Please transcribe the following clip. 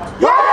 Yeah!